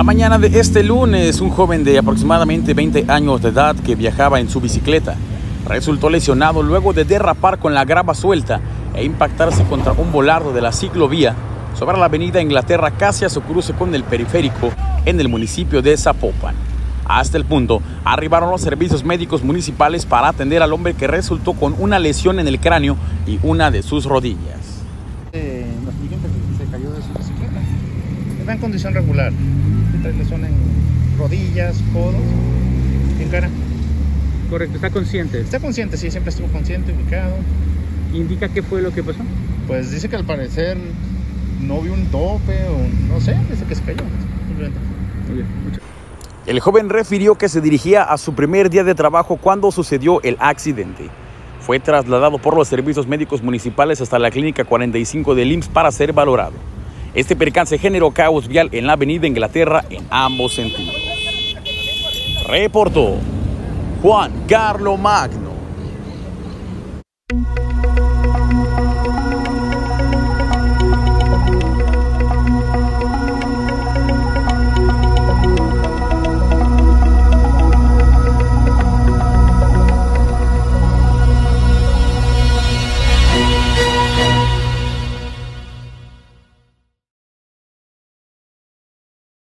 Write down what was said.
La mañana de este lunes, un joven de aproximadamente 20 años de edad que viajaba en su bicicleta resultó lesionado luego de derrapar con la grava suelta e impactarse contra un volardo de la ciclovía sobre la avenida Inglaterra casi a su cruce con el periférico en el municipio de Zapopan. Hasta el punto, arribaron los servicios médicos municipales para atender al hombre que resultó con una lesión en el cráneo y una de sus rodillas. Eh, se cayó de su bicicleta. Está en condición regular. Trae lesión en rodillas, codos y en cara. Correcto, está consciente. Está consciente, sí, siempre estuvo consciente, ubicado. ¿Indica qué fue lo que pasó? Pues dice que al parecer no vio un tope o no sé, dice que se cayó. Simplemente. Muy bien, muchas El joven refirió que se dirigía a su primer día de trabajo cuando sucedió el accidente. Fue trasladado por los servicios médicos municipales hasta la clínica 45 del IMSS para ser valorado. Este percance generó caos vial en la avenida Inglaterra en ambos sentidos. Reportó Juan Carlo Magno.